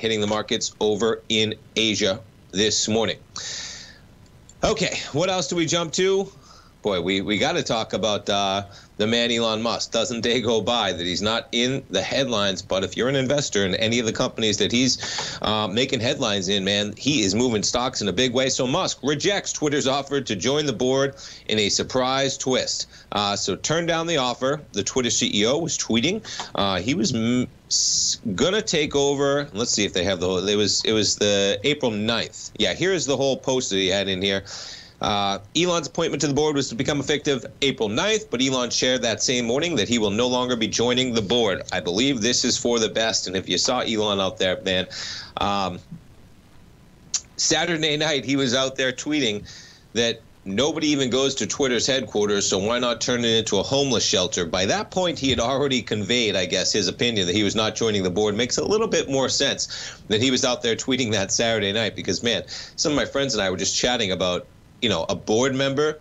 hitting the markets over in Asia this morning. Okay, what else do we jump to? Boy, we, we got to talk about uh, the man Elon Musk. Doesn't day go by that he's not in the headlines. But if you're an investor in any of the companies that he's uh, making headlines in, man, he is moving stocks in a big way. So Musk rejects Twitter's offer to join the board in a surprise twist. Uh, so turned down the offer. The Twitter CEO was tweeting. Uh, he was m- gonna take over. Let's see if they have the. Whole, it was it was the April 9th. Yeah, here's the whole post that he had in here. Uh, Elon's appointment to the board was to become effective April 9th, but Elon shared that same morning that he will no longer be joining the board. I believe this is for the best. And if you saw Elon out there, man, um, Saturday night he was out there tweeting that nobody even goes to Twitter's headquarters, so why not turn it into a homeless shelter? By that point, he had already conveyed, I guess, his opinion that he was not joining the board. Makes a little bit more sense that he was out there tweeting that Saturday night because, man, some of my friends and I were just chatting about you know, a board member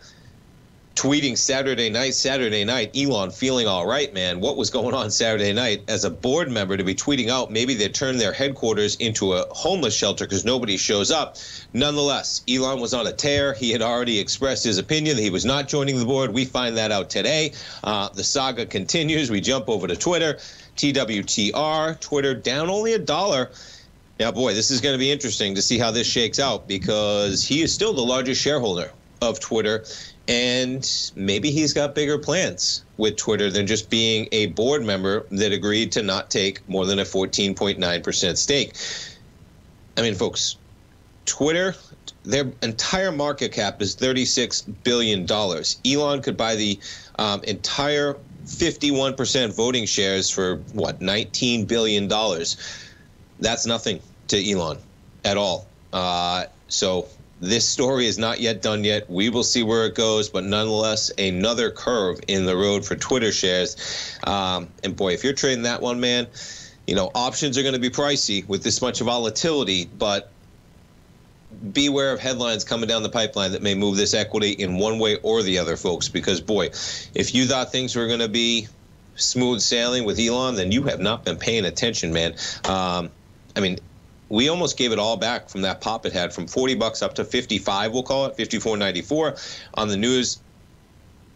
tweeting Saturday night, Saturday night, Elon feeling all right, man. What was going on Saturday night as a board member to be tweeting out maybe they turned their headquarters into a homeless shelter because nobody shows up. Nonetheless, Elon was on a tear. He had already expressed his opinion that he was not joining the board. We find that out today. Uh, the saga continues. We jump over to Twitter. TWTR, Twitter down only a dollar. Now, boy, this is going to be interesting to see how this shakes out because he is still the largest shareholder of Twitter, and maybe he's got bigger plans with Twitter than just being a board member that agreed to not take more than a 14.9% stake. I mean, folks, Twitter, their entire market cap is $36 billion. Elon could buy the um, entire 51% voting shares for what, $19 billion. That's nothing to Elon at all. Uh, so this story is not yet done yet. We will see where it goes, but nonetheless, another curve in the road for Twitter shares. Um, and boy, if you're trading that one, man, you know options are going to be pricey with this much volatility, but beware of headlines coming down the pipeline that may move this equity in one way or the other, folks. Because boy, if you thought things were going to be smooth sailing with Elon, then you have not been paying attention, man. Um, I mean, we almost gave it all back from that pop it had from 40 bucks up to 55 we'll call it 54.94 on the news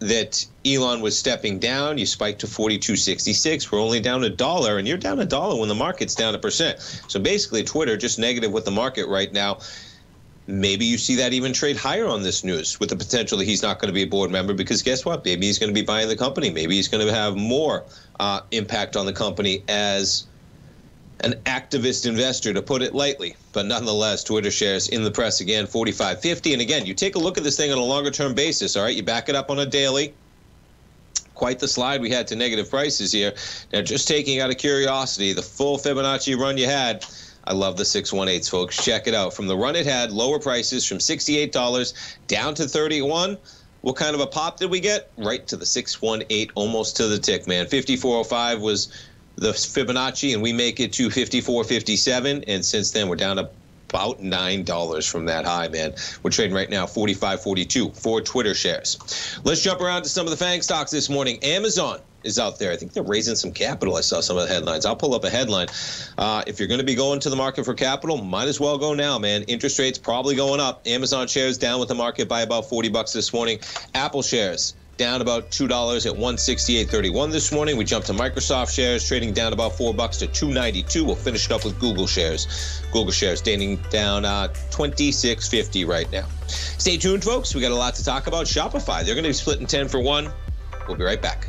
that Elon was stepping down. You spiked to 42.66 we're only down a dollar and you're down a dollar when the market's down a percent. So basically Twitter just negative with the market right now. Maybe you see that even trade higher on this news with the potential that he's not going to be a board member because guess what? Maybe he's going to be buying the company. Maybe he's going to have more uh, impact on the company as an activist investor, to put it lightly. But nonetheless, Twitter shares in the press again, 45.50. And again, you take a look at this thing on a longer term basis, all right? You back it up on a daily. Quite the slide we had to negative prices here. Now, just taking out of curiosity, the full Fibonacci run you had. I love the 618s, folks. Check it out. From the run it had, lower prices from $68 down to 31 what kind of a pop did we get? Right to the 618, almost to the tick, man. 5405 was the Fibonacci and we make it to 54.57. And since then, we're down about $9 from that high, man. We're trading right now 45.42 for Twitter shares. Let's jump around to some of the FANG stocks this morning. Amazon is out there. I think they're raising some capital. I saw some of the headlines. I'll pull up a headline. Uh, if you're going to be going to the market for capital, might as well go now, man. Interest rates probably going up. Amazon shares down with the market by about 40 bucks this morning. Apple shares down about two dollars at 168.31 this morning. We jumped to Microsoft shares trading down about four bucks to 292. We'll finish it up with Google shares. Google shares standing down uh, 26.50 right now. Stay tuned, folks. We got a lot to talk about. Shopify. They're going to be splitting 10 for one. We'll be right back.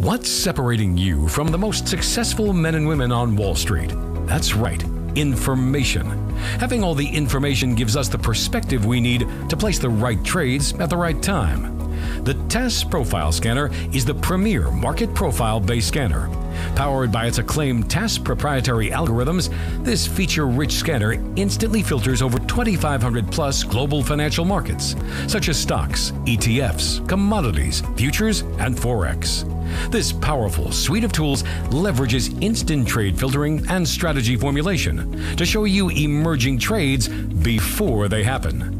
What's separating you from the most successful men and women on Wall Street? That's right, information. Having all the information gives us the perspective we need to place the right trades at the right time. The TAS Profile Scanner is the premier market profile based scanner. Powered by its acclaimed TAS proprietary algorithms, this feature rich scanner instantly filters over 2,500 plus global financial markets, such as stocks, ETFs, commodities, futures, and Forex. This powerful suite of tools leverages instant trade filtering and strategy formulation to show you emerging trades before they happen.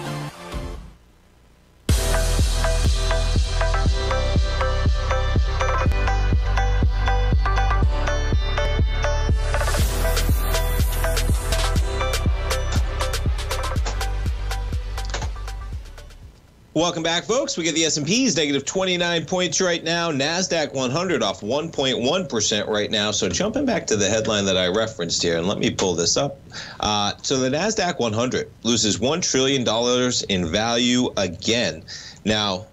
Welcome back, folks. We get the S&P's negative 29 points right now. NASDAQ 100 off 1.1% right now. So jumping back to the headline that I referenced here, and let me pull this up. Uh, so the NASDAQ 100 loses $1 trillion in value again. Now,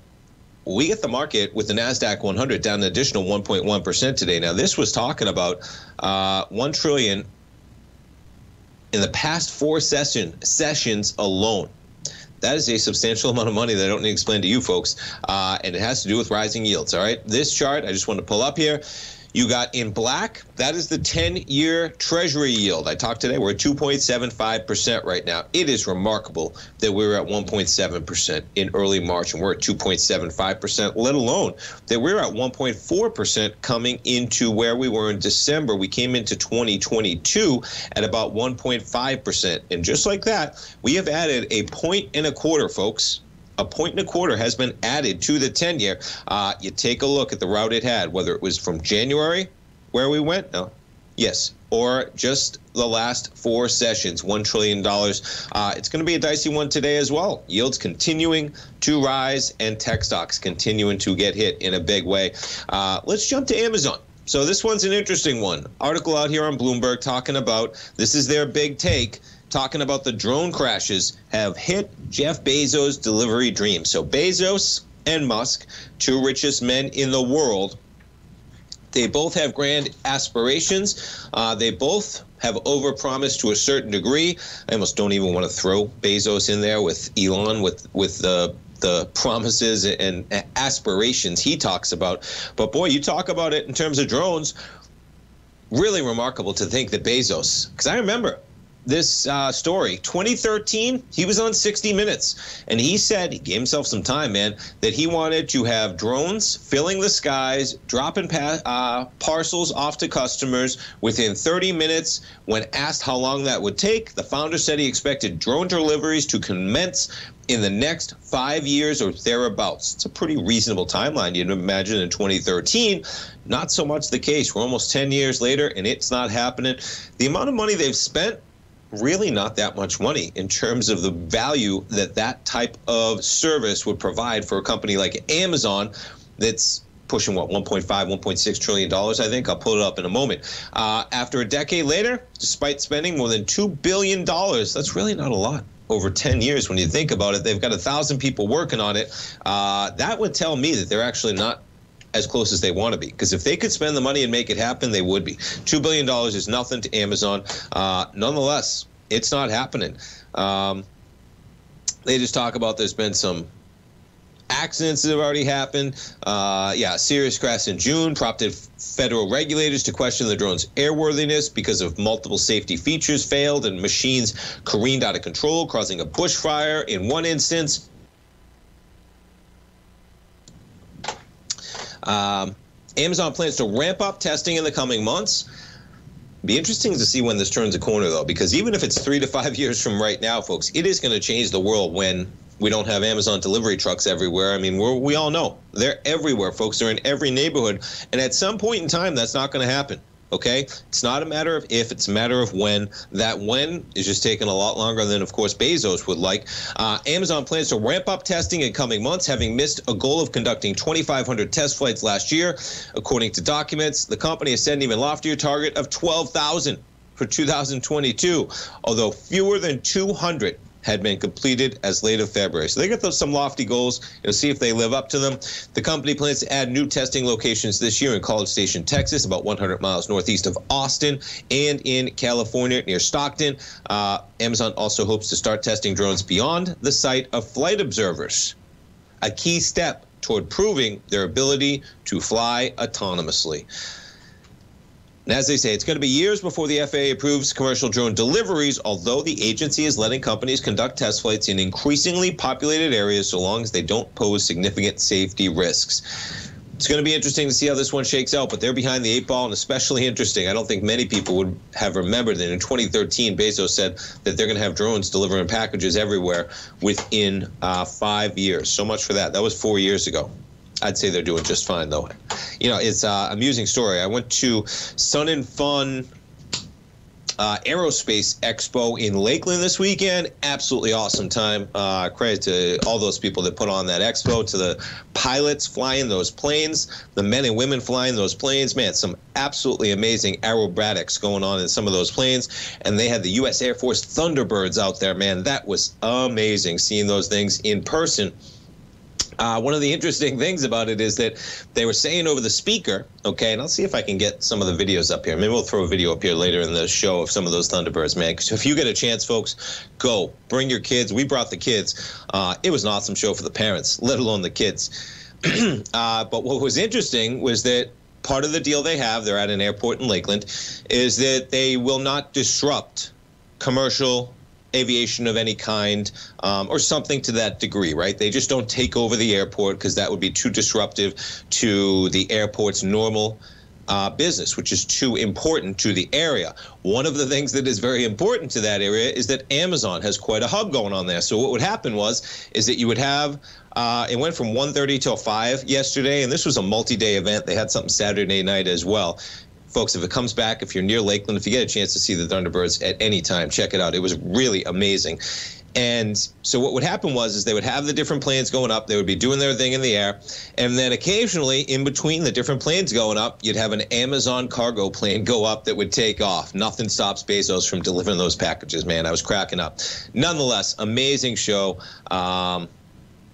we get the market with the NASDAQ 100 down an additional 1.1% today. Now, this was talking about uh, 1 trillion in the past four session, sessions alone. That is a substantial amount of money that I don't need to explain to you folks. Uh, and it has to do with rising yields. All right. This chart, I just want to pull up here. You got in black, that is the 10 year Treasury yield. I talked today, we're at 2.75% right now. It is remarkable that we were at 1.7% in early March and we're at 2.75%, let alone that we're at 1.4% coming into where we were in December. We came into 2022 at about 1.5%. And just like that, we have added a point and a quarter, folks a point and a quarter has been added to the 10 year. Uh, you take a look at the route it had, whether it was from January where we went, no, yes, or just the last four sessions, $1 trillion. Uh, it's going to be a dicey one today as well. Yields continuing to rise and tech stocks continuing to get hit in a big way. Uh, let's jump to Amazon. So this one's an interesting one. Article out here on Bloomberg talking about this is their big take talking about the drone crashes have hit Jeff Bezos' delivery dream. So Bezos and Musk, two richest men in the world, they both have grand aspirations. Uh, they both have overpromised to a certain degree. I almost don't even want to throw Bezos in there with Elon with with the the promises and aspirations he talks about. But boy, you talk about it in terms of drones. Really remarkable to think that Bezos, because I remember this uh, story. 2013, he was on 60 Minutes, and he said he gave himself some time, man, that he wanted to have drones filling the skies, dropping pa- uh, parcels off to customers within 30 minutes. When asked how long that would take, the founder said he expected drone deliveries to commence in the next five years or thereabouts. It's a pretty reasonable timeline. You'd imagine in 2013, not so much the case. We're almost 10 years later, and it's not happening. The amount of money they've spent really not that much money in terms of the value that that type of service would provide for a company like Amazon that's pushing what 1.5 1.6 trillion dollars i think? I'll pull it up in a moment. Uh, after a decade later despite spending more than 2 billion dollars that's really not a lot over 10 years when you think about it. They've got a thousand people working on it. Uh, that would tell me that they're actually not as close as they want to be. Because if they could spend the money and make it happen, they would be. $2 billion is nothing to Amazon. Uh, nonetheless, it's not happening. Um, they just talk about there's been some accidents that have already happened. Uh, yeah, serious crash in June prompted federal regulators to question the drone's airworthiness because of multiple safety features failed and machines careened out of control, causing a bushfire in one instance. Um, Amazon plans to ramp up testing in the coming months. Be interesting to see when this turns a corner, though, because even if it's three to five years from right now, folks, it is going to change the world when we don't have Amazon delivery trucks everywhere. I mean, we all know they're everywhere, folks. They're in every neighborhood. And at some point in time, that's not going to happen. Okay, it's not a matter of if; it's a matter of when. That when is just taking a lot longer than, of course, Bezos would like. Uh, Amazon plans to ramp up testing in coming months, having missed a goal of conducting 2,500 test flights last year, according to documents. The company is setting an even loftier target of 12,000 for 2022, although fewer than 200 had been completed as late of February. So they got some lofty goals. You'll see if they live up to them. The company plans to add new testing locations this year in College Station, Texas, about 100 miles northeast of Austin, and in California near Stockton. Uh, Amazon also hopes to start testing drones beyond the sight of flight observers, a key step toward proving their ability to fly autonomously. And as they say, it's going to be years before the FAA approves commercial drone deliveries, although the agency is letting companies conduct test flights in increasingly populated areas so long as they don't pose significant safety risks. It's going to be interesting to see how this one shakes out, but they're behind the eight ball and especially interesting. I don't think many people would have remembered that in 2013, Bezos said that they're going to have drones delivering packages everywhere within uh, five years. So much for that. That was four years ago. I'd say they're doing just fine, though. You know, it's an uh, amusing story. I went to Sun and Fun uh, Aerospace Expo in Lakeland this weekend. Absolutely awesome time. Uh, credit to all those people that put on that expo, to the pilots flying those planes, the men and women flying those planes. Man, some absolutely amazing aerobatics going on in some of those planes. And they had the U.S. Air Force Thunderbirds out there, man. That was amazing seeing those things in person. Uh, one of the interesting things about it is that they were saying over the speaker, okay, and I'll see if I can get some of the videos up here. Maybe we'll throw a video up here later in the show of some of those Thunderbirds, man. So if you get a chance, folks, go. Bring your kids. We brought the kids. Uh, it was an awesome show for the parents, let alone the kids. uh, but what was interesting was that part of the deal they have, they're at an airport in Lakeland, is that they will not disrupt commercial aviation of any kind um, or something to that degree, right? They just don't take over the airport because that would be too disruptive to the airport's normal. Uh, business, which is too important to the area. One of the things that is very important to that area is that Amazon has quite a hub going on there. So what would happen was is that you would have uh, it went from 1.30 till 5 yesterday, and this was a multi-day event. They had something Saturday night as well folks, if it comes back, if you're near Lakeland, if you get a chance to see the Thunderbirds at any time, check it out. It was really amazing. And so what would happen was is they would have the different planes going up. They would be doing their thing in the air, and then occasionally, in between the different planes going up, you'd have an Amazon cargo plane go up that would take off. Nothing stops Bezos from delivering those packages. Man, I was cracking up. Nonetheless, amazing show. Um,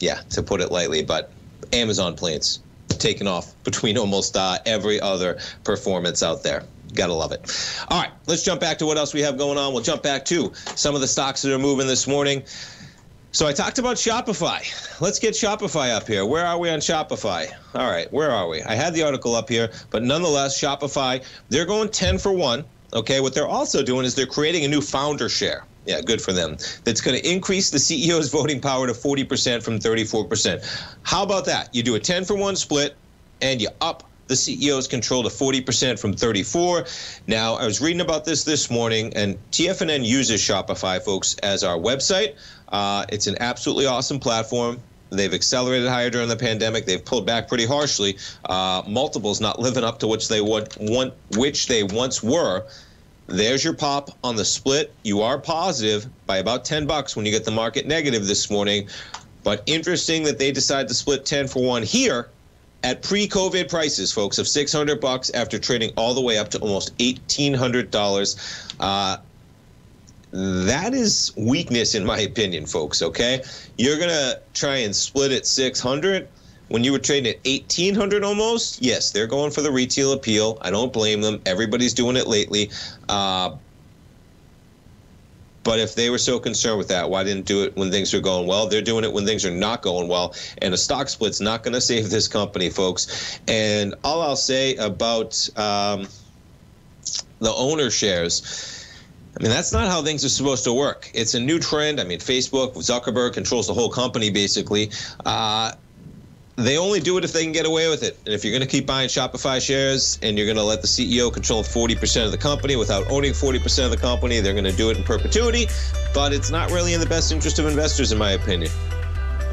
yeah, to put it lightly, but Amazon planes taken off between almost uh, every other performance out there. Gotta love it. All right, let's jump back to what else we have going on. We'll jump back to some of the stocks that are moving this morning. So I talked about Shopify. Let's get Shopify up here. Where are we on Shopify? All right, where are we? I had the article up here, but nonetheless, Shopify, they're going 10 for 1. Okay, what they're also doing is they're creating a new founder share. Yeah, good for them. That's going to increase the CEO's voting power to 40% from 34%. How about that? You do a 10 for 1 split and you up the CEO's control to 40% from 34. Now, I was reading about this this morning, and TFNN uses Shopify, folks, as our website. Uh, it's an absolutely awesome platform. They've accelerated higher during the pandemic. They've pulled back pretty harshly. Uh, multiples not living up to which they want, want which they once were. There's your pop on the split. You are positive by about 10 bucks when you get the market negative this morning. But interesting that they decide to split 10 for 1 here at pre-COVID prices, folks, of 600 bucks after trading all the way up to almost $1,800. Uh, that is weakness, in my opinion, folks. Okay, you're gonna try and split at 600 when you were trading at 1800 almost. Yes, they're going for the retail appeal. I don't blame them. Everybody's doing it lately. Uh, but if they were so concerned with that, why didn't do it when things are going well? They're doing it when things are not going well. And a stock split's not going to save this company, folks. And all I'll say about um, the owner shares. I mean, that's not how things are supposed to work. It's a new trend. I mean, Facebook, Zuckerberg controls the whole company basically. Uh, they only do it if they can get away with it. And if you're going to keep buying Shopify shares and you're going to let the CEO control 40% of the company without owning 40% of the company, they're going to do it in perpetuity. But it's not really in the best interest of investors, in my opinion.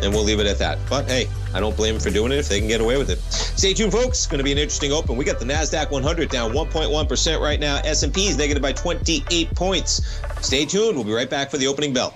And we'll leave it at that. But hey, I don't blame them for doing it if they can get away with it. Stay tuned, folks. It's going to be an interesting open. We got the Nasdaq 100 down 1.1% right now. S&P is negative by 28 points. Stay tuned. We'll be right back for the opening bell.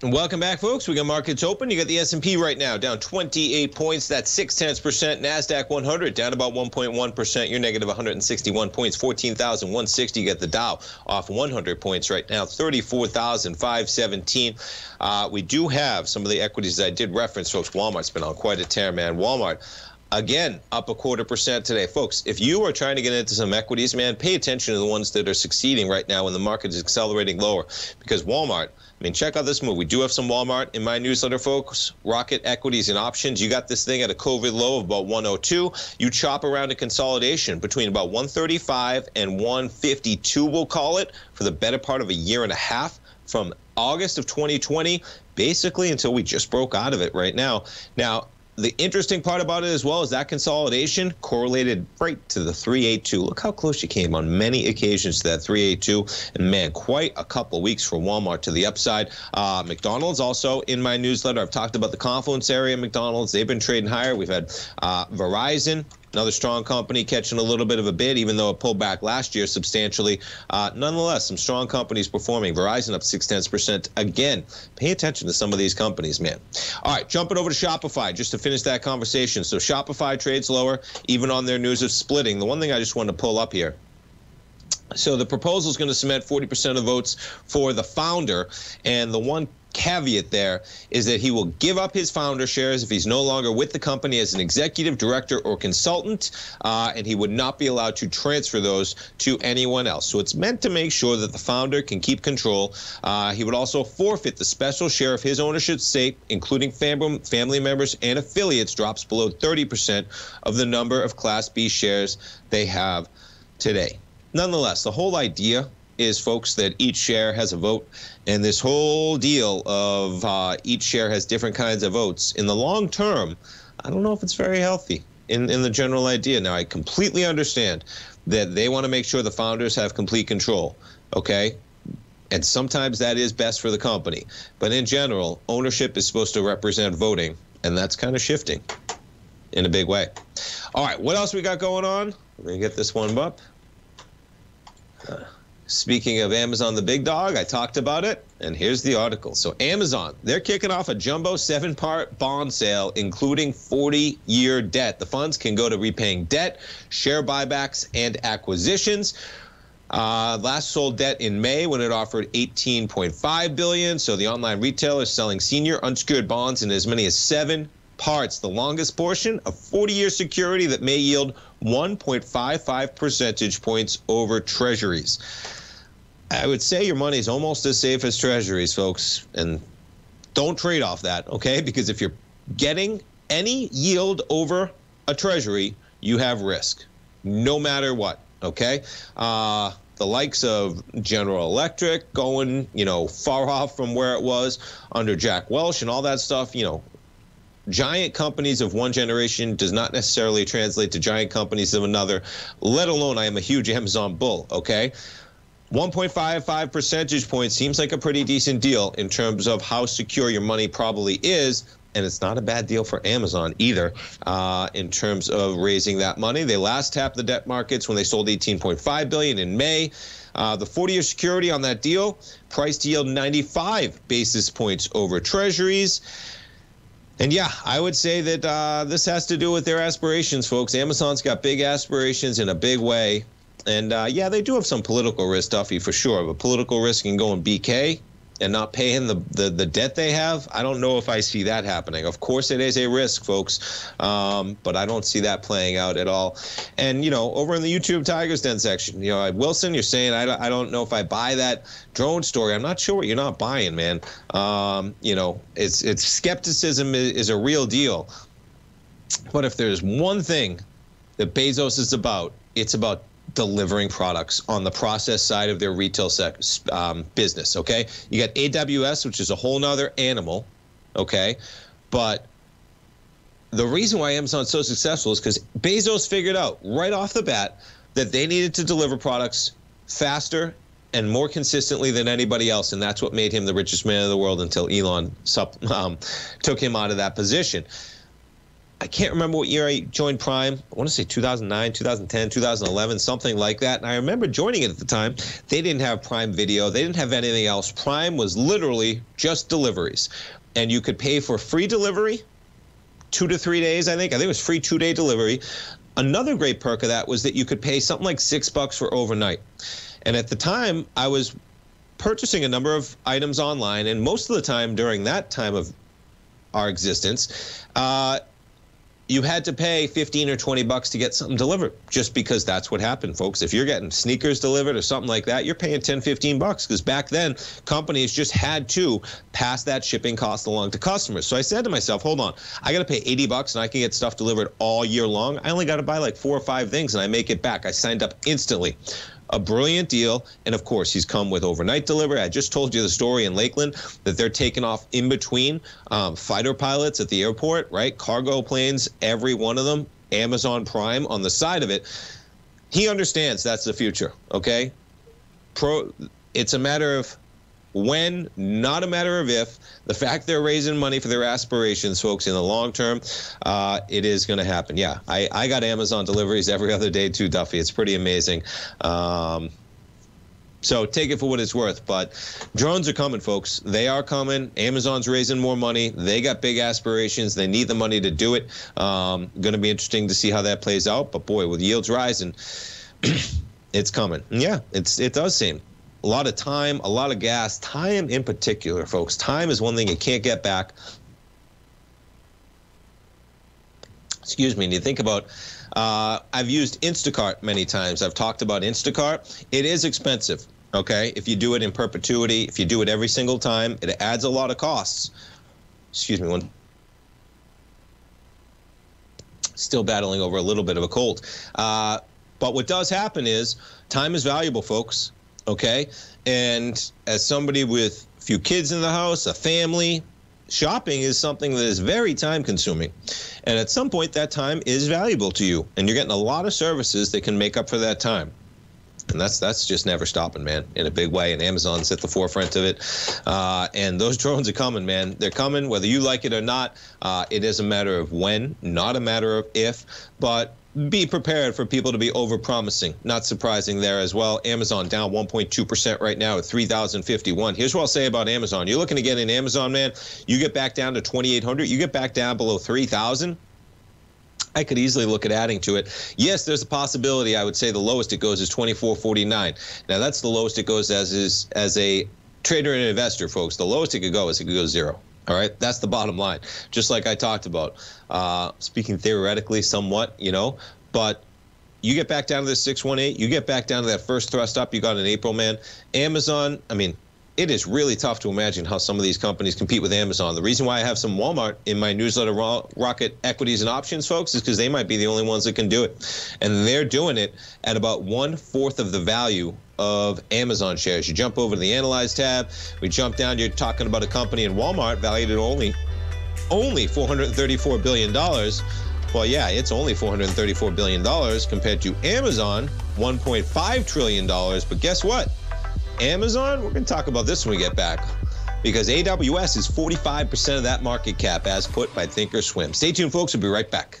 Welcome back, folks. We got markets open. You got the S&P right now down 28 points. That's six tenths percent. Nasdaq 100 down about 1.1 percent. You're negative 161 points. 14,160. You get the Dow off 100 points right now. 34,517. Uh, we do have some of the equities I did reference, folks. Walmart's been on quite a tear, man. Walmart again up a quarter percent today folks if you are trying to get into some equities man pay attention to the ones that are succeeding right now when the market is accelerating lower because walmart I mean, check out this move. We do have some Walmart in my newsletter, folks. Rocket Equities and Options. You got this thing at a COVID low of about 102. You chop around a consolidation between about 135 and 152, we'll call it, for the better part of a year and a half from August of 2020, basically until we just broke out of it right now. Now, the interesting part about it as well is that consolidation correlated right to the 382. Look how close you came on many occasions to that 382. And man, quite a couple weeks for Walmart to the upside. Uh, McDonald's also in my newsletter. I've talked about the confluence area McDonald's. They've been trading higher. We've had uh, Verizon Another strong company catching a little bit of a bid, even though it pulled back last year substantially. Uh, nonetheless, some strong companies performing. Verizon up six tenths percent again. Pay attention to some of these companies, man. All right, jumping over to Shopify just to finish that conversation. So Shopify trades lower, even on their news of splitting. The one thing I just wanted to pull up here. So the proposal is going to cement 40% of votes for the founder, and the one caveat there is that he will give up his founder shares if he's no longer with the company as an executive director or consultant, uh, and he would not be allowed to transfer those to anyone else. So it's meant to make sure that the founder can keep control. Uh, he would also forfeit the special share of his ownership stake, including fam- family members and affiliates, drops below 30% of the number of Class B shares they have today. Nonetheless, the whole idea is, folks, that each share has a vote. And this whole deal of uh, each share has different kinds of votes. In the long term, I don't know if it's very healthy in, in the general idea. Now, I completely understand that they want to make sure the founders have complete control. Okay? And sometimes that is best for the company. But in general, ownership is supposed to represent voting, and that's kind of shifting in a big way. All right, what else we got going on? Let me get this one up. Speaking of Amazon, the big dog, I talked about it, and here's the article. So, Amazon, they're kicking off a jumbo seven part bond sale, including 40 year debt. The funds can go to repaying debt, share buybacks, and acquisitions. Uh, last sold debt in May when it offered 18.5 billion. So the online retailer is selling senior unsecured bonds in as many as seven parts. The longest portion, a 40-year security that may yield 1.55 percentage points over Treasuries. I would say your money is almost as safe as treasuries, folks. And don't trade off that, okay? Because if you're getting any yield over a treasury, you have risk, no matter what, okay? Uh, the likes of General Electric going, you know, far off from where it was under Jack Welch and all that stuff, you know, giant companies of one generation does not necessarily translate to giant companies of another, let alone I am a huge Amazon bull, okay? 1.55 percentage points seems like a pretty decent deal in terms of how secure your money probably is. And it's not a bad deal for Amazon either uh, in terms of raising that money. They last tapped the debt markets when they sold 18.5 billion in May. Uh, the 40-year security on that deal priced to yield 95 basis points over Treasuries. And yeah, I would say that uh, this has to do with their aspirations, folks. Amazon's got big aspirations in a big way. And uh, yeah, they do have some political risk, Duffy, for sure. But political risk can go in BK and not paying the, the, the debt they have, I don't know if I see that happening. Of course, it is a risk, folks, um, but I don't see that playing out at all. And, you know, over in the YouTube Tigers Den section, you know, Wilson, you're saying, I, I don't know if I buy that drone story. I'm not sure what you're not buying, man. Um, you know, it's, it's skepticism is, is a real deal. But if there's one thing that Bezos is about, it's about delivering products on the process side of their retail sec- um, business. Okay, you got AWS, which is a whole nother animal. Okay, but the reason why Amazon's so successful is because Bezos figured out right off the bat that they needed to deliver products faster and more consistently than anybody else, and that's what made him the richest man in the world until Elon um, took him out of that position. I can't remember what year I joined Prime. I want to say 2009, 2010, 2011, something like that. And I remember joining it at the time. They didn't have Prime Video, they didn't have anything else. Prime was literally just deliveries. And you could pay for free delivery, two to three days, I think. I think it was free two day delivery. Another great perk of that was that you could pay something like six bucks for overnight. And at the time, I was purchasing a number of items online, and most of the time during that time of our existence, uh, you had to pay 15 or 20 bucks to get something delivered just because that's what happened folks. If you're getting sneakers delivered or something like that you're paying 10 15 bucks because back then companies just had to pass that shipping cost along to customers. So i said to myself hold on i got to pay 80 bucks and i can get stuff delivered all year long. I only got to buy like four or five things and i make it back. I signed up instantly a brilliant deal. And of course, he's come with overnight delivery. I just told you the story in Lakeland that they're taking off in between um, fighter pilots at the airport, right? Cargo planes, every one of them, Amazon Prime on the side of it. He understands that's the future, okay? Pro, it's a matter of when, not a matter of if. The fact they're raising money for their aspirations, folks, in the long term, uh, it is going to happen. Yeah, I, I got Amazon deliveries every other day too, Duffy. It's pretty amazing. Um, so take it for what it's worth. But drones are coming, folks. They are coming. Amazon's raising more money. They got big aspirations. They need the money to do it. Um, going to be interesting to see how that plays out. But boy, with yields rising, it's coming. Yeah, it's it does seem a lot of time, a lot of gas. Time in particular, folks. Time is one thing you can't get back. Excuse me. And you think about, uh, I've used Instacart many times. I've talked about Instacart. It is expensive. Okay, if you do it in perpetuity, if you do it every single time, it adds a lot of costs. Excuse me, one. Still battling over a little bit of a cold. Uh, but what does happen is time is valuable, folks okay? And as somebody with a few kids in the house, a family, shopping is something that is very time consuming. And at some point, that time is valuable to you. And you're getting a lot of services that can make up for that time. And that's that's just never stopping, man, in a big way. And Amazon's at the forefront of it. Uh, and those drones are coming, man. They're coming, whether you like it or not. Uh, it is a matter of when, not a matter of if. But be prepared for people to be overpromising. Not surprising there as well. Amazon down 1.2% right now at 3,051. Here's what I'll say about Amazon. You're looking to get in Amazon, man. You get back down to 2,800. You get back down below 3,000. I could easily look at adding to it. Yes, there's a possibility. I would say the lowest it goes is 24.49. Now that's the lowest it goes as is as a trader and investor, folks. The lowest it could go is it could go zero. All right, that's the bottom line. Just like I talked about, uh, speaking theoretically, somewhat, you know, but you get back down to the 618, you get back down to that first thrust up you got in April, man. Amazon, I mean, it is really tough to imagine how some of these companies compete with Amazon. The reason why I have some Walmart in my newsletter, Rocket Equities and Options, folks, is because they might be the only ones that can do it. And they're doing it at about one fourth of the value of Amazon shares. You jump over to the Analyze tab, we jump down, you're talking about a company in Walmart valued at only only $434 billion. Well, yeah, it's only $434 billion compared to Amazon, $1.5 trillion. But guess what? Amazon, we're going to talk about this when we get back because AWS is 45% of that market cap as put by Thinkorswim. Stay tuned, folks. We'll be right back.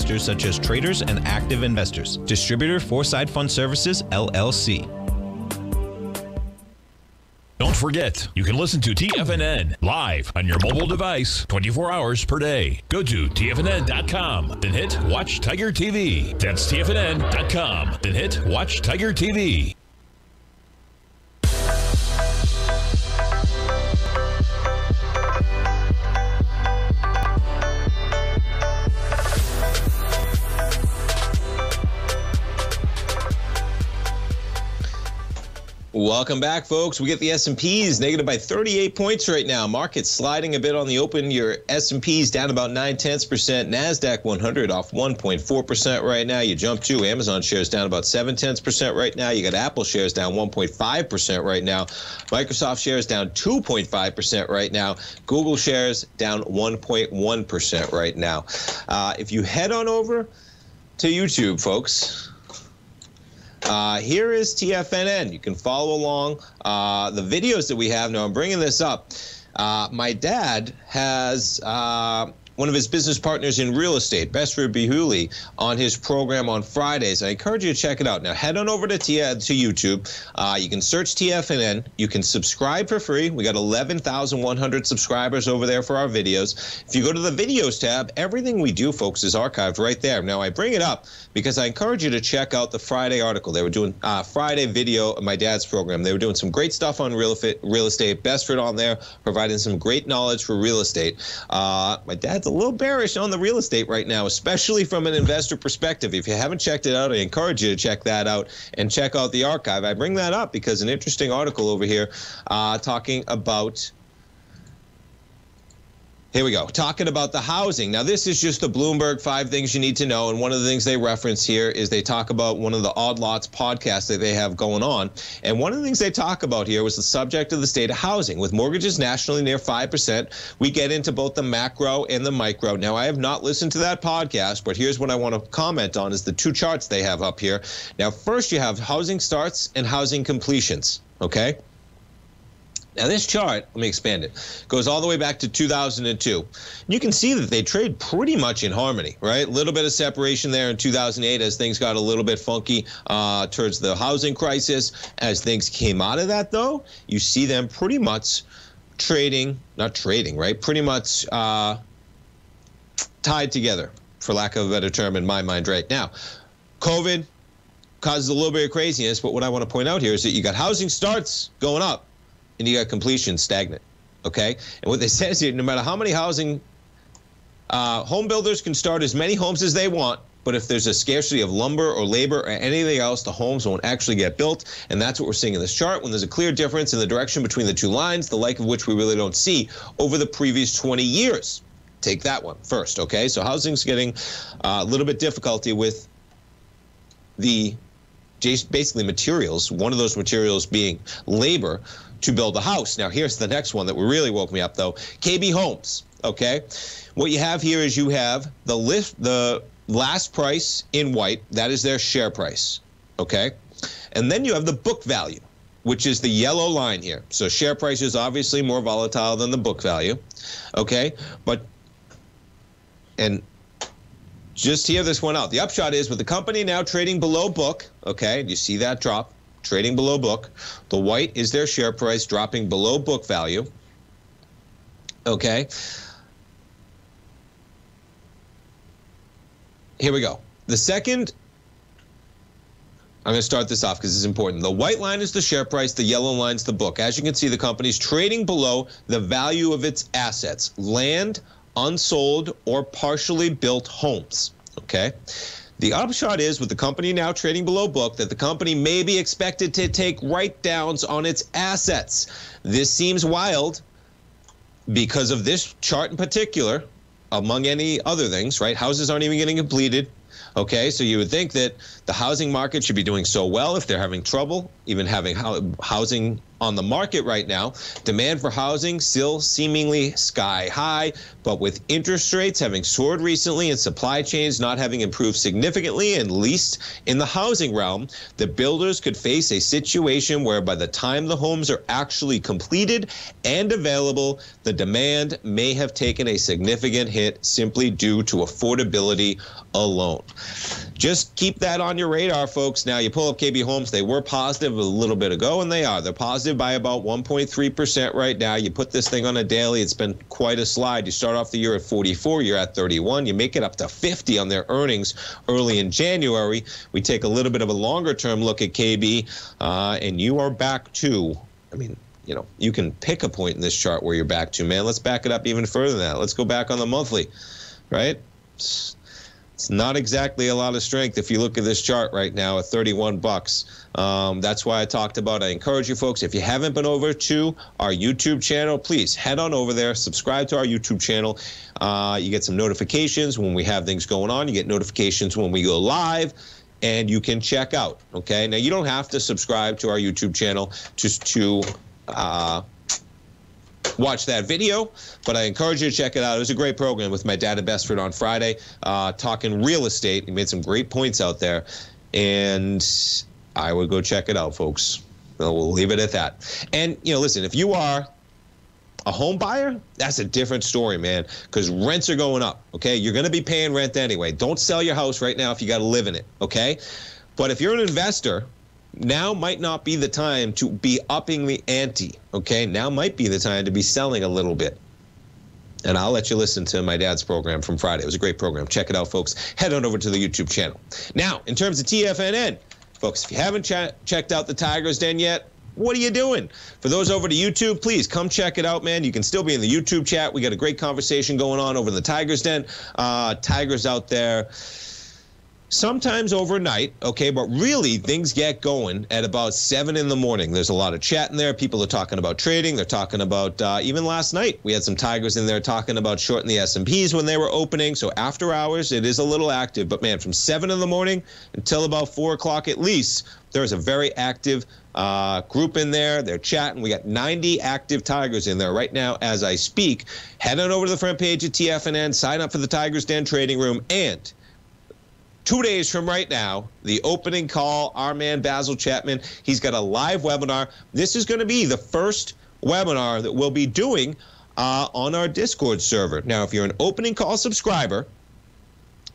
such as traders and active investors. Distributor Foreside Fund Services, LLC. Don't forget, you can listen to TFNN live on your mobile device 24 hours per day. Go to TFNN.com, then hit Watch Tiger TV. That's TFNN.com, then hit Watch Tiger TV. Welcome back, folks. We get the S&Ps negative by 38 points right now. Market sliding a bit on the open. Your S&Ps down about 9 tenths percent. Nasdaq 100 off 1.4 percent right now. You jump to Amazon shares down about 7 tenths percent right now. You got Apple shares down 1.5 percent right now. Microsoft shares down 2.5 percent right now. Google shares down 1.1 percent right now. Uh, if you head on over to YouTube, folks. Uh, here is TFNN. You can follow along uh, the videos that we have. Now, I'm bringing this up. Uh, my dad has uh, one of his business partners in real estate, Bestford Behuli, on his program on Fridays. I encourage you to check it out. Now, head on over to, T- to YouTube. Uh, you can search TFNN. You can subscribe for free. We got 11,100 subscribers over there for our videos. If you go to the videos tab, everything we do, folks, is archived right there. Now, I bring it up because I encourage you to check out the Friday article. They were doing uh, Friday video of my dad's program. They were doing some great stuff on real, real estate. Bestford on there, providing some great knowledge for real estate. Uh, my dad's a little bearish on the real estate right now, especially from an investor perspective. If you haven't checked it out, I encourage you to check that out and check out the archive. I bring that up because an interesting article over here uh, talking about here we go. Talking about the housing. Now, this is just the Bloomberg five things you need to know. And one of the things they reference here is they talk about one of the Odd Lots podcasts that they have going on. And one of the things they talk about here was the subject of the state of housing. With mortgages nationally near 5%, we get into both the macro and the micro. Now, I have not listened to that podcast, but here's what I want to comment on is the two charts they have up here. Now, first you have housing starts and housing completions, okay? Now, this chart, let me expand it, goes all the way back to 2002. You can see that they trade pretty much in harmony, right? A little bit of separation there in 2008 as things got a little bit funky uh, towards the housing crisis. As things came out of that, though, you see them pretty much trading, not trading, right? Pretty much uh, tied together, for lack of a better term, in my mind, right now. COVID causes a little bit of craziness, but what I want to point out here is that you got housing starts going up and you got completion stagnant. Okay, and what they say is no matter how many housing uh, home builders can start as many homes as they want, but if there's a scarcity of lumber or labor or anything else, the homes won't actually get built. And that's what we're seeing in this chart when there's a clear difference in the direction between the two lines, the like of which we really don't see over the previous 20 years. Take that one first, okay? So housing's getting uh, a little bit difficulty with the basically materials, one of those materials being labor to build a house. Now, here's the next one that really woke me up, though KB Homes. Okay. What you have here is you have the list, the last price in white, that is their share price. Okay. And then you have the book value, which is the yellow line here. So share price is obviously more volatile than the book value. Okay. But, and just hear this one out. The upshot is with the company now trading below book, okay, you see that drop, trading below book. The white is their share price dropping below book value. Okay. Here we go. The second, I'm going to start this off because it's important. The white line is the share price, the yellow line is the book. As you can see, the company's trading below the value of its assets land, unsold, or partially built homes. Okay. The upshot is with the company now trading below book that the company may be expected to take write downs on its assets. This seems wild because of this chart in particular among any other things, right? Houses aren't even getting completed. Okay, so you would think that the housing market should be doing so well if they're having trouble, even having housing on the market right now. Demand for housing still seemingly sky high, but with interest rates having soared recently and supply chains not having improved significantly, at least in the housing realm, the builders could face a situation where by the time the homes are actually completed and available, the demand may have taken a significant hit simply due to affordability alone. Just keep that on your radar, folks. Now, you pull up KB Homes, they were positive a little bit ago, and they are. They're positive by about 1.3% right now. You put this thing on a daily, it's been quite a slide. You start off the year at 44, you're at 31. You make it up to 50 on their earnings early in January. We take a little bit of a longer term look at KB, uh, and you are back to, I mean, you know, you can pick a point in this chart where you're back to, man. Let's back it up even further than that. Let's go back on the monthly, right? Not exactly a lot of strength if you look at this chart right now at 31 bucks. Um, that's why I talked about. I encourage you folks, if you haven't been over to our YouTube channel, please head on over there, subscribe to our YouTube channel. Uh, you get some notifications when we have things going on. You get notifications when we go live and you can check out. Okay. Now you don't have to subscribe to our YouTube channel just to uh, watch that video, but I encourage you to check it out. It was a great program with my dad at Bestford on Friday, uh, talking real estate. He made some great points out there, and I would go check it out, folks. We'll leave it at that. And you know, listen, if you are a home buyer, that's a different story, man, because rents are going up. Okay, you're going to be paying rent anyway. Don't sell your house right now if you got to live in it. Okay, but if you're an investor now might not be the time to be upping the ante. Okay, now might be the time to be selling a little bit. And I'll let you listen to my dad's program from Friday. It was a great program. Check it out, folks. Head on over to the YouTube channel. Now, in terms of TFNN, folks, if you haven't ch- checked out the Tigers Den yet, what are you doing? For those over to YouTube, please come check it out, man. You can still be in the YouTube chat. We got a great conversation going on over in the Tigers Den. Uh, Tigers out there sometimes overnight, okay, but really things get going at about seven in the morning. There's a lot of chat in there. People are talking about trading. They're talking about uh, even last night we had some tigers in there talking about shorting the S&Ps when they were opening. So after hours, it is a little active. But man, from seven in the morning until about four o'clock at least, there's a very active uh, group in there. They're chatting. We got 90 active Tigers in there right now as I speak. Head on over to the front page of TFNN, sign up for the Tigers Den Trading Room, and two days from right now, the opening call, our man Basil Chapman, he's got a live webinar. This is going to be the first webinar that we'll be doing uh, on our Discord server. Now, if you're an opening call subscriber,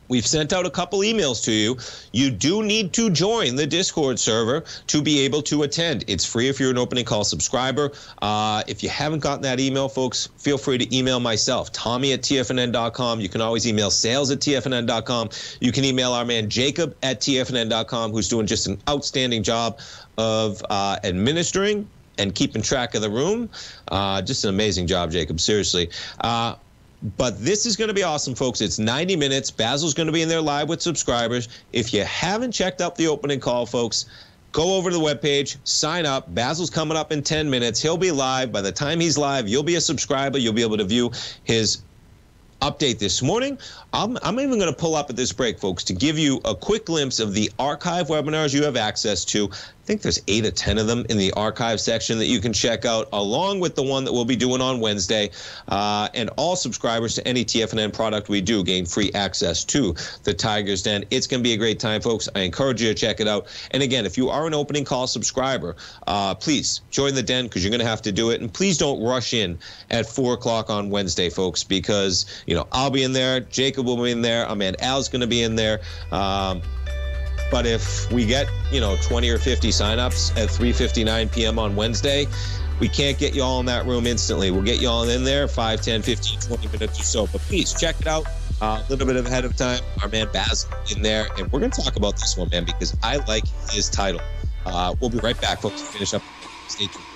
We've sent out a couple emails to you. You do need to join the Discord server to be able to attend. It's free if you're an opening call subscriber. Uh, if you haven't gotten that email, folks, feel free to email myself, Tommy at TFNN.com. You can always email sales at TFNN.com. You can email our man Jacob at TFNN.com, who's doing just an outstanding job of uh, administering and keeping track of the room. Uh, just an amazing job, Jacob. Seriously. But this is going to be awesome, folks. It's 90 minutes. Basil's going to be in there live with subscribers. If you haven't checked out the opening call, folks, go over to the webpage, sign up. Basil's coming up in 10 minutes. He'll be live. By the time he's live, you'll be a subscriber. You'll be able to view his update this morning. I'm, I'm even going to pull up at this break, folks, to give you a quick glimpse of the archive webinars you have access to. I think there's eight or 10 of them in the archive section that you can check out, along with the one that we'll be doing on Wednesday. Uh, and all subscribers to any TFNN product we do gain free access to the Tiger's Den. It's going to be a great time, folks. I encourage you to check it out. And again, if you are an opening call subscriber, uh, please join the den because you're going to have to do it. And please don't rush in at 4 o'clock on Wednesday, folks, because, you know, I'll be in there. Jacob will be in there. Our man Al's going to be in there. Um, but if we get, you know, 20 or 50 signups at 3:59 p.m. on Wednesday, we can't get you all in that room instantly. We'll get you all in there 5, 10, 15, 20 minutes or so. But please check it out uh, a little bit ahead of time. Our man Baz in there, and we're going to talk about this one, man, because I like his title. Uh, we'll be right back, folks, to finish up. Stay tuned.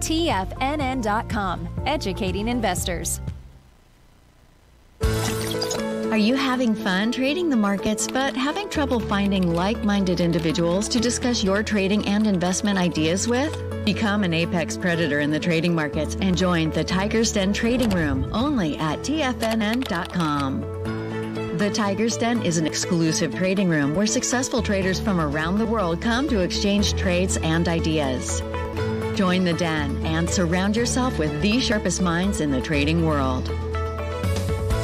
TFNN.com, educating investors. Are you having fun trading the markets but having trouble finding like minded individuals to discuss your trading and investment ideas with? Become an apex predator in the trading markets and join the Tiger's Den Trading Room only at TFNN.com. The Tiger's Den is an exclusive trading room where successful traders from around the world come to exchange trades and ideas. Join the den and surround yourself with the sharpest minds in the trading world.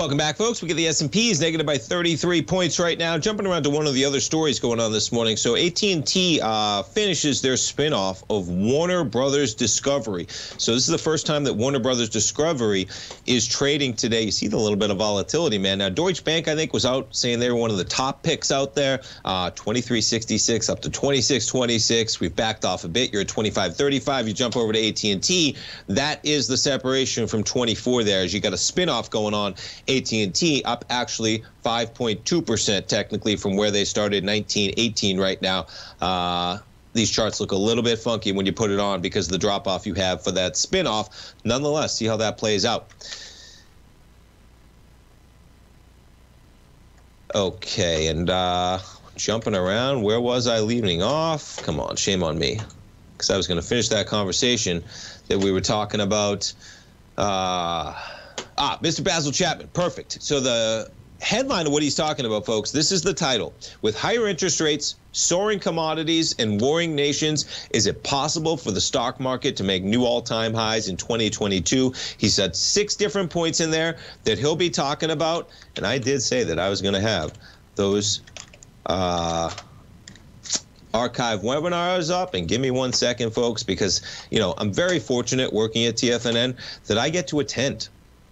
Welcome back, folks. We get the S&P is negative by 33 points right now. Jumping around to one of the other stories going on this morning. So AT&T uh, finishes their spinoff of Warner Brothers Discovery. So this is the first time that Warner Brothers Discovery is trading today. You see the little bit of volatility, man. Now Deutsche Bank, I think, was out saying they were one of the top picks out there. Uh, 23.66 up to 26.26. We've backed off a bit. You're at 25.35. You jump over to AT&T. That is the separation from 24 there. As you got a spinoff going on. AT&T up actually 5.2% technically from where they started 1918 right now. Uh, these charts look a little bit funky when you put it on because of the drop off you have for that spin off. Nonetheless, see how that plays out. Okay, and uh, jumping around, where was I leaving off? Come on, shame on me. Because I was going to finish that conversation that we were talking about. Uh, ah, Mr. Basil Chapman. Perfect. So the headline of what he's talking about, folks, this is the title. With higher interest rates, soaring commodities, and warring nations, is it possible for the stock market to make new all time highs in 2022? He said six different points in there that he'll be talking about. And I did say that I was going to have those. Uh, archive webinars up and give me one second folks because you know i'm very fortunate working at tfnn that i get to attend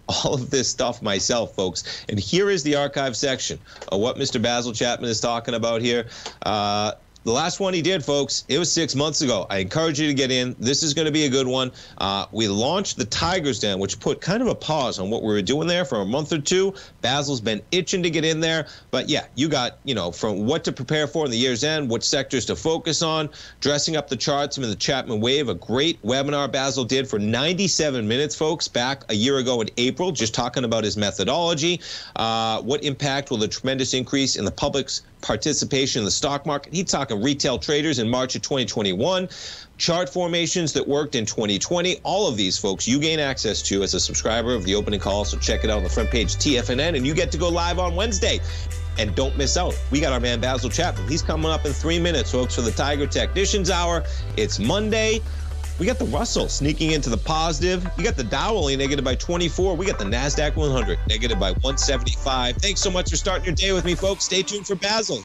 all of this stuff myself, folks. And here is the archive section of what Mr. Basil Chapman is talking about here. Uh, the last one he did, folks, it was six months ago. I encourage you to get in. This is going to be a good one. Uh, we launched the Tigers Den, which put kind of a pause on what we were doing there for a month or two. Basil's been itching to get in there. But yeah, you got, you know, from what to prepare for in the year's end, what sectors to focus on, dressing up the charts in the Chapman Wave, a great webinar Basil did for 97 minutes, folks, back a year ago in April, just talking about his methodology. Uh, what impact will the tremendous increase in the public's participation in the stock market. He's talking retail traders in March of 2021, chart formations that worked in 2020. All of these folks you gain access to as a subscriber of the opening call. So check it out on the front page TFNN, and you get to go live on Wednesday. And don't miss out. We got our man Basil Chapman. He's coming up in three minutes, folks, for the Tiger Technicians Hour. It's Monday. We got the Russell sneaking into the positive. You got the Dow only negative by 24. We got the NASDAQ 100 negative by 175. Thanks so much for starting your day with me, folks. Stay tuned for Basil.